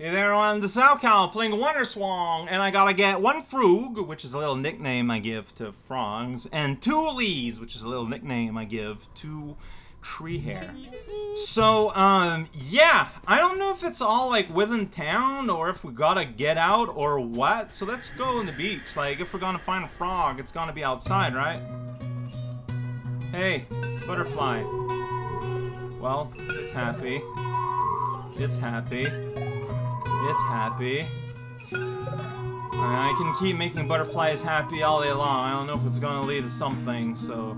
Hey there on the SoCal playing Wandersong, and I gotta get one Frog, which is a little nickname I give to frogs, and two Lees, which is a little nickname I give to tree hair. So, um, yeah, I don't know if it's all like within town or if we gotta get out or what. So let's go on the beach. Like, if we're gonna find a frog, it's gonna be outside, right? Hey, butterfly. Well, it's happy. It's happy. It's happy. I can keep making butterflies happy all day long. I don't know if it's gonna lead to something, so...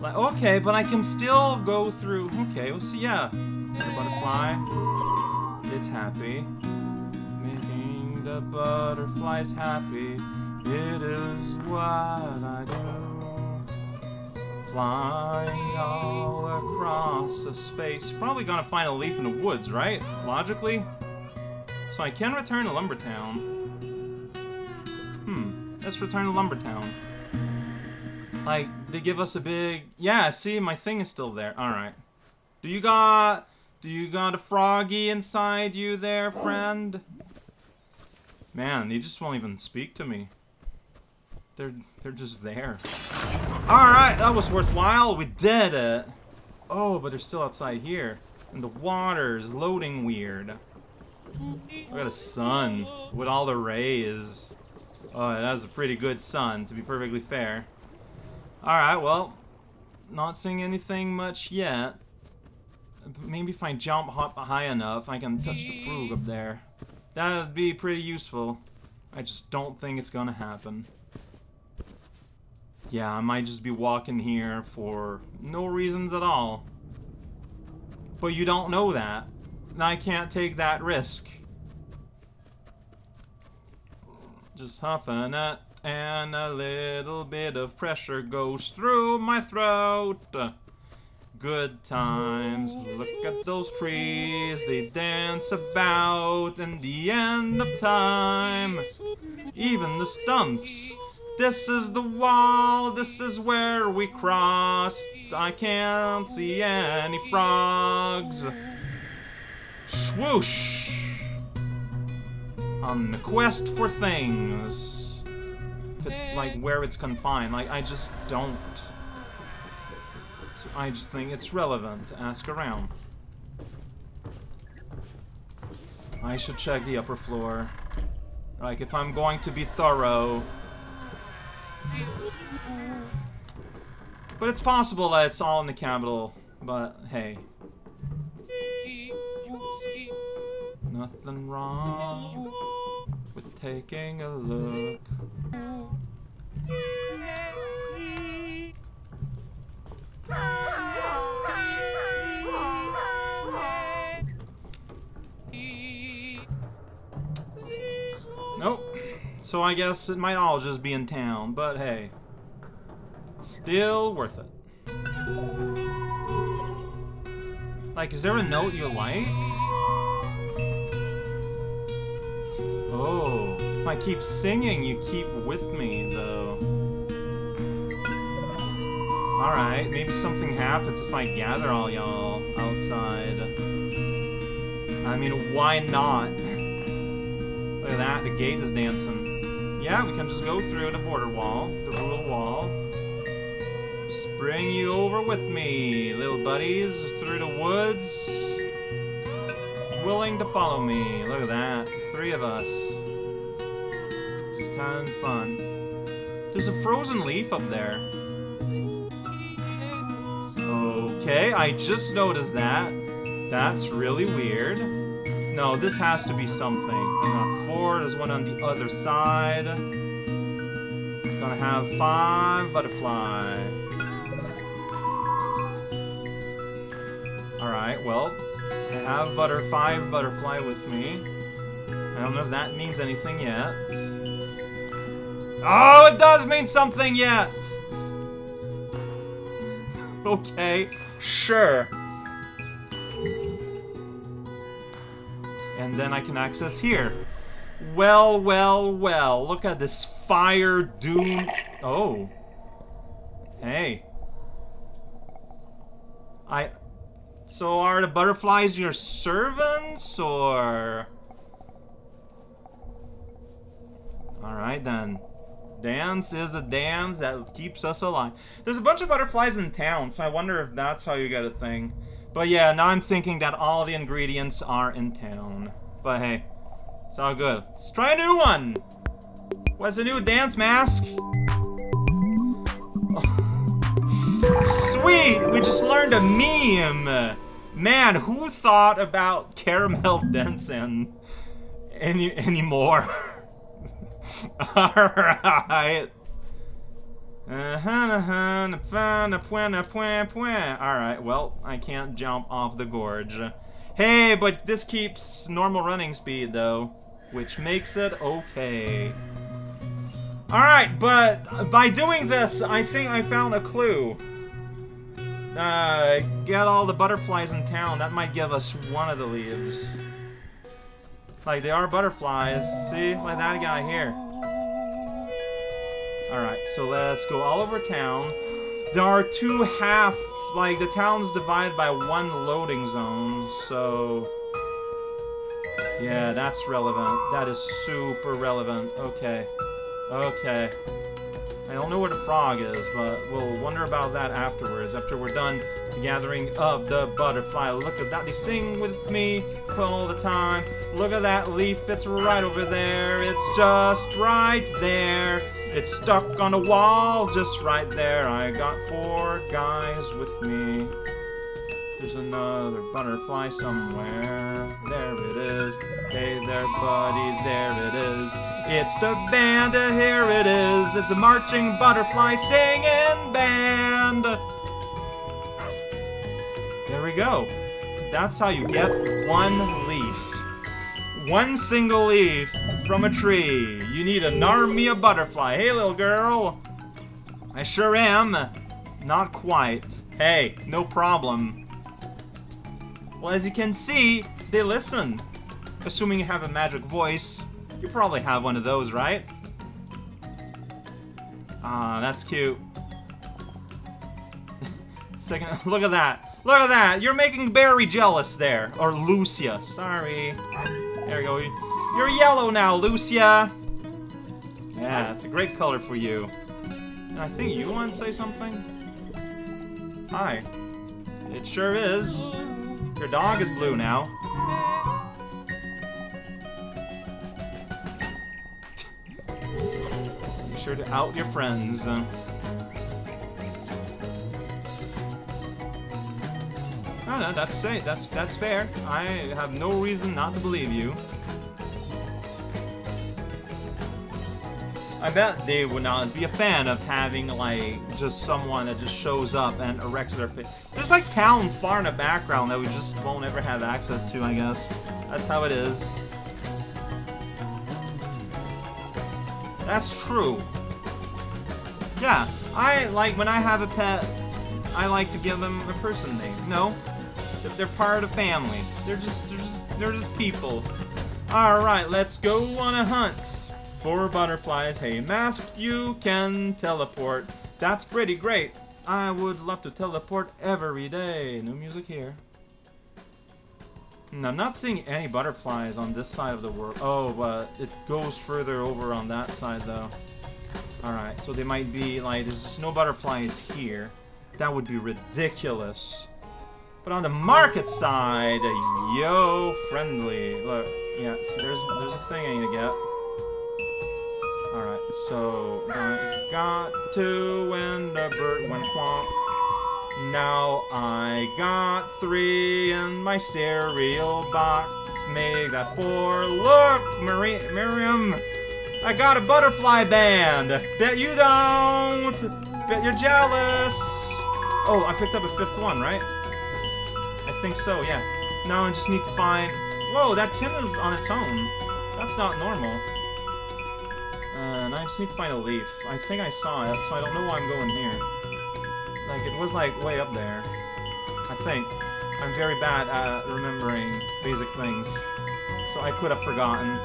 Like, okay, but I can still go through... Okay, we'll see, yeah. The butterfly. It's happy. Making the butterflies happy. It is what I do. Flying all across the space. Probably gonna find a leaf in the woods, right? Logically? So I can return to Lumbertown. Hmm, let's return to Lumbertown. Like, they give us a big... Yeah, see, my thing is still there. Alright. Do you got... Do you got a froggy inside you there, friend? Man, they just won't even speak to me. They're, they're just there. Alright, that was worthwhile. We did it. Oh, but they're still outside here. And the water is loading weird. Look at the sun with all the rays. Oh, that's a pretty good sun, to be perfectly fair. Alright, well, not seeing anything much yet. Maybe if I jump hop high enough, I can touch the frog up there. That would be pretty useful. I just don't think it's gonna happen. Yeah, I might just be walking here for no reasons at all. But you don't know that. And I can't take that risk. Just huffing it, and a little bit of pressure goes through my throat. Good times, look at those trees, they dance about in the end of time. Even the stumps. This is the wall, this is where we crossed. I can't see any frogs. Swoosh! On the quest for things. If it's eh. like where it's confined, like I just don't. So I just think it's relevant to ask around. I should check the upper floor. Like if I'm going to be thorough. But it's possible that it's all in the capital, but hey. Nothing wrong with taking a look. Nope. So I guess it might all just be in town, but hey. Still worth it. Like, is there a note you like? I keep singing, you keep with me, though. Alright, maybe something happens if I gather all y'all outside. I mean, why not? Look at that, the gate is dancing. Yeah, we can just go through the border wall, the rural wall. Just bring you over with me, little buddies, through the woods. Willing to follow me. Look at that, three of us. Fun. There's a frozen leaf up there. Okay, I just noticed that. That's really weird. No, this has to be something. Got four, there's one on the other side. Gonna have five butterfly. Alright, well, I have butter five butterfly with me. I don't know if that means anything yet. Oh, it does mean something yet! Okay, sure. And then I can access here. Well, well, well. Look at this fire doom. Oh. Hey. I... So are the butterflies your servants, or... Alright then. Dance is a dance that keeps us alive. There's a bunch of butterflies in town, so I wonder if that's how you get a thing. But yeah, now I'm thinking that all the ingredients are in town. But hey, it's all good. Let's try a new one! What's a new dance mask? Oh. Sweet! We just learned a meme! Man, who thought about caramel dancing any anymore? Alright. Alright, well, I can't jump off the gorge. Hey, but this keeps normal running speed, though, which makes it okay. Alright, but by doing this, I think I found a clue. Uh, get all the butterflies in town. That might give us one of the leaves. Like, they are butterflies. See? Like that guy here. Alright, so let's go all over town. There are two half... Like, the town's divided by one loading zone, so... Yeah, that's relevant. That is super relevant. Okay. Okay. I don't know where the frog is, but we'll wonder about that afterwards, after we're done gathering of the butterfly. Look at that, they sing with me all the time. Look at that leaf, it's right over there. It's just right there. It's stuck on a wall just right there. I got four guys with me. There's another butterfly somewhere. There it is. Hey there, buddy, there it is. It's the band, uh, here it is. It's a marching butterfly singing band. There we go. That's how you get one leaf. One single leaf from a tree. You need an army of butterfly. Hey, little girl. I sure am. Not quite. Hey, no problem. Well, as you can see, they listen. Assuming you have a magic voice. You probably have one of those, right? Ah, that's cute. Second, look at that. Look at that. You're making Barry jealous there. Or Lucia. Sorry. There we go. You're yellow now, Lucia. Yeah, it's a great color for you. And I think you want to say something? Hi. It sure is. Your dog is blue now. Be sure to out your friends. No, no, that's safe. That's that's fair. I have no reason not to believe you. I bet they would not be a fan of having, like, just someone that just shows up and erects their face. There's, like, town far in the background that we just won't ever have access to, I guess. That's how it is. That's true. Yeah, I, like, when I have a pet, I like to give them a person name. No, they're part of the family. They're just, they're just, they're just people. Alright, let's go on a hunt. Four butterflies. Hey, masked, you can teleport. That's pretty great. I would love to teleport every day. No music here. Hmm, I'm not seeing any butterflies on this side of the world. Oh, but it goes further over on that side, though. Alright, so they might be, like, there's just no butterflies here. That would be ridiculous. But on the market side, yo, friendly. Look, yeah, so there's, there's a thing I need to get. So I got two and the bird went quonk. Now I got three in my cereal box. Make that four. Look, Marie Miriam, I got a butterfly band. Bet you don't. Bet you're jealous. Oh, I picked up a fifth one, right? I think so, yeah. Now I just need to find... Whoa, that Kim is on its own. That's not normal. Uh, and I just need to find a leaf. I think I saw it, so I don't know why I'm going here. Like, it was, like, way up there. I think. I'm very bad at remembering basic things. So I could have forgotten.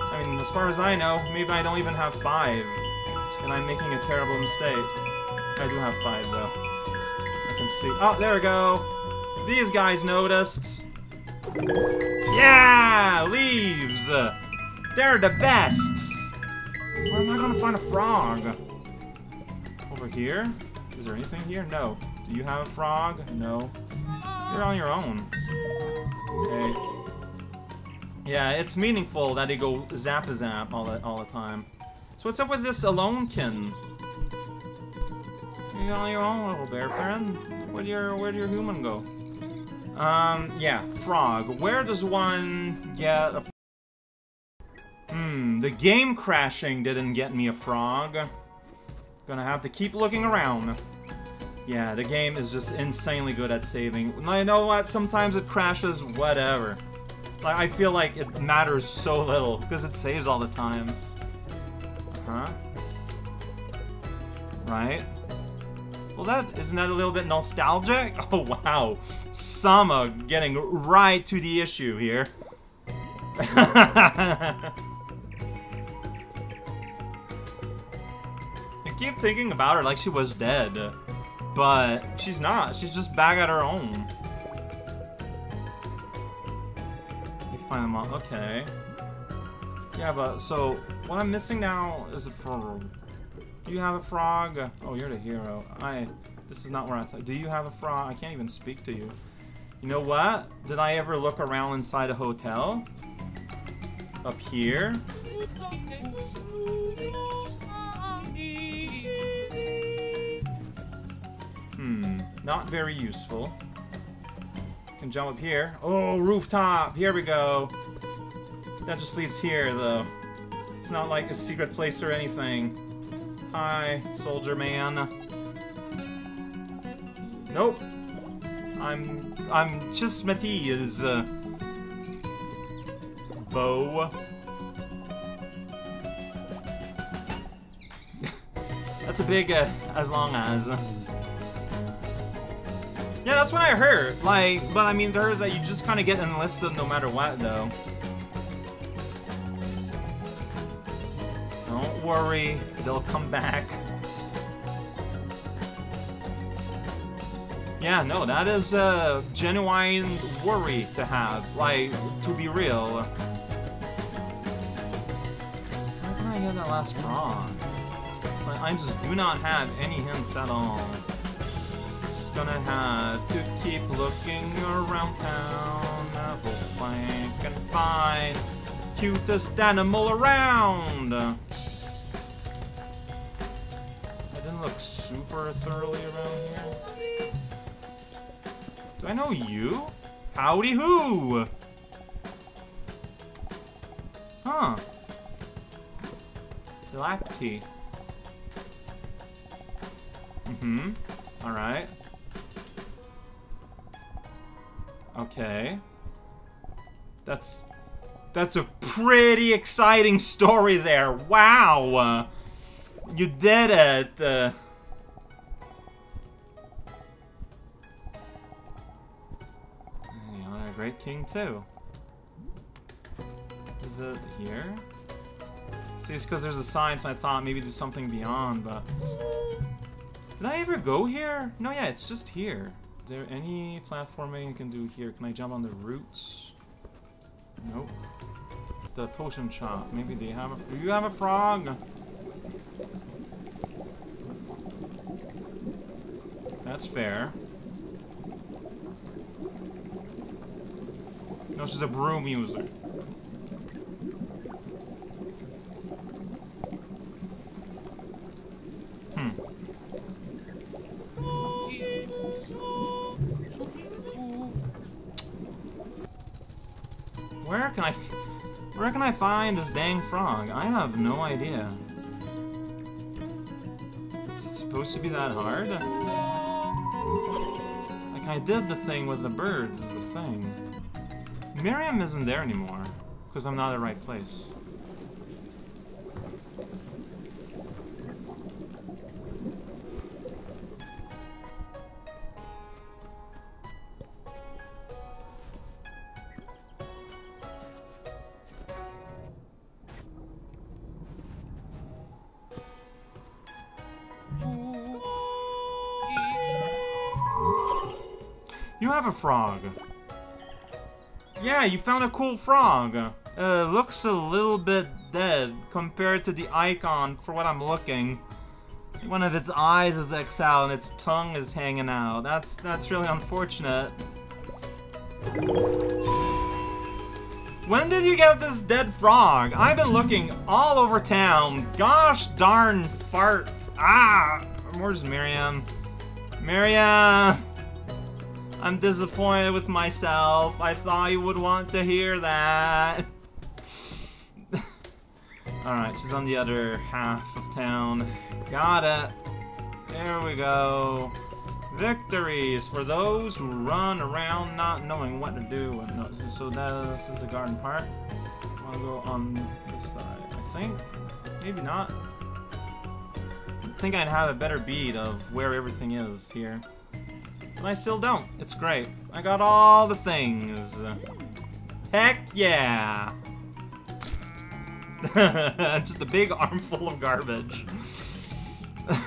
I mean, as far as I know, maybe I don't even have five. And I'm making a terrible mistake. I do have five, though. I can see. Oh, there we go! These guys noticed. Yeah! Leaves! They're the best! Where am I gonna find a frog? Over here? Is there anything here? No. Do you have a frog? No. You're on your own. Okay. Yeah, it's meaningful that he go zap a zap all the all the time. So what's up with this alonekin? You're on your own, little bear friend. Where'd your where'd your human go? Um, yeah, frog. Where does one get a... Hmm, the game crashing didn't get me a frog. Gonna have to keep looking around. Yeah, the game is just insanely good at saving. You know what, sometimes it crashes, whatever. Like, I feel like it matters so little, because it saves all the time. Huh? Right? Well, that isn't that a little bit nostalgic? Oh wow, Sama getting right to the issue here. keep thinking about her like she was dead, but she's not. She's just back at her own. You find them all. Okay. Yeah, but so what I'm missing now is a frog. Do you have a frog? Oh, you're the hero. I. This is not where I thought. Do you have a frog? I can't even speak to you. You know what? Did I ever look around inside a hotel? Up here? Not very useful. Can jump up here. Oh, rooftop! Here we go. That just leads here, though. It's not like a secret place or anything. Hi, soldier man. Nope. I'm I'm just Matty's uh, bow. that's a big uh, as long as. Yeah, that's what I heard. Like, but I mean, there's that you just kind of get enlisted no matter what, though. Don't worry, they'll come back. Yeah, no, that is a genuine worry to have. Like, to be real. How can I get that last frog? Like, I just do not have any hints at all. Gonna have to keep looking around town. I hope I can find cutest animal around. I didn't look super thoroughly around here. Do I know you? Howdy who? Huh. Dilapity. Mm-hmm. Alright. Okay. That's... That's a pretty exciting story there. Wow! Uh, you did it! Uh, honor a Great King too. Is it here? See, it's because there's a sign, so I thought maybe there's something beyond, but... Did I ever go here? No, yeah, it's just here. Is there any platforming you can do here? Can I jump on the roots? Nope. The potion shop. Maybe they have a... Do you have a frog? That's fair. No, she's a broom user. Where can I find this dang frog? I have no idea. Is it supposed to be that hard? Like, I did the thing with the birds, is the thing. Miriam isn't there anymore, because I'm not at the right place. You have a frog. Yeah, you found a cool frog. uh, looks a little bit dead compared to the icon for what I'm looking. One of its eyes is exiled and its tongue is hanging out. That's that's really unfortunate. When did you get this dead frog? I've been looking all over town. Gosh darn fart. Ah! Where's Miriam? Miriam! I'm disappointed with myself. I thought you would want to hear that. Alright, she's on the other half of town. Got it. There we go. Victories for those who run around not knowing what to do. So this is the garden part. I'll go on this side, I think. Maybe not. I think I'd have a better bead of where everything is here. But I still don't. It's great. I got all the things. Heck yeah! Just a big armful of garbage.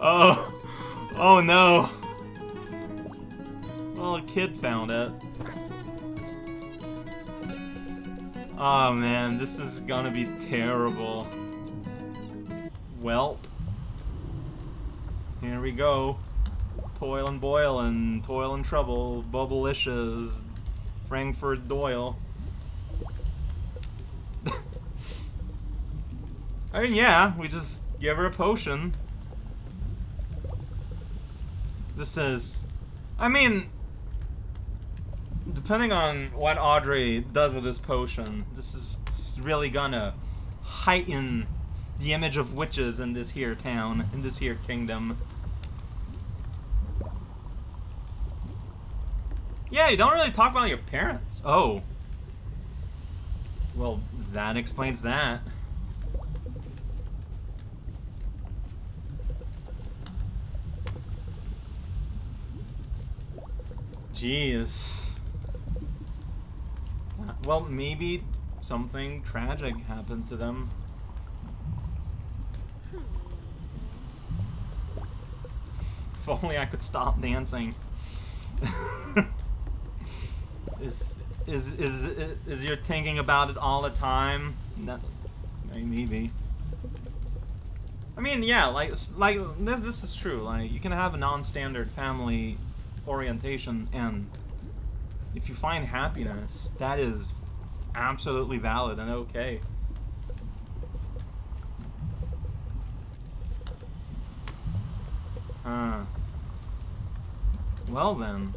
oh. Oh no. Well, a kid found it. Oh man, this is gonna be terrible. Welp. Here we go. Toil and boil and toil and trouble. Bubblicious. Frankfurt Doyle. I mean, yeah, we just give her a potion. This is... I mean... Depending on what Audrey does with this potion, this is really gonna heighten the image of witches in this here town, in this here kingdom. Yeah, you don't really talk about your parents. Oh. Well, that explains that. Jeez. Well, maybe something tragic happened to them. If only I could stop dancing. is, is is is you're thinking about it all the time? No, maybe. I mean, yeah, like like this, this is true. Like you can have a non-standard family orientation, and if you find happiness, that is absolutely valid and okay. Huh. Well then.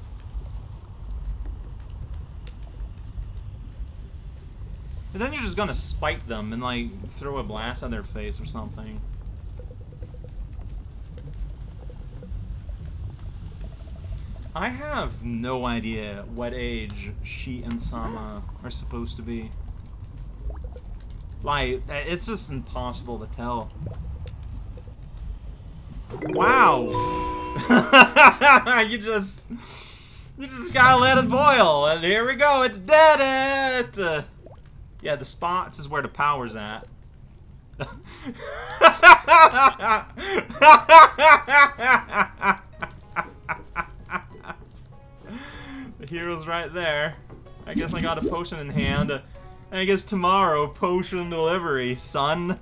And then you're just gonna spite them and like throw a blast on their face or something. I have no idea what age she and Sama are supposed to be. Like, it's just impossible to tell. Wow! you just... You just gotta let it boil, and here we go, it's dead! It. Uh, yeah, the spots is where the power's at. the hero's right there. I guess I got a potion in hand. And I guess tomorrow, potion delivery, son.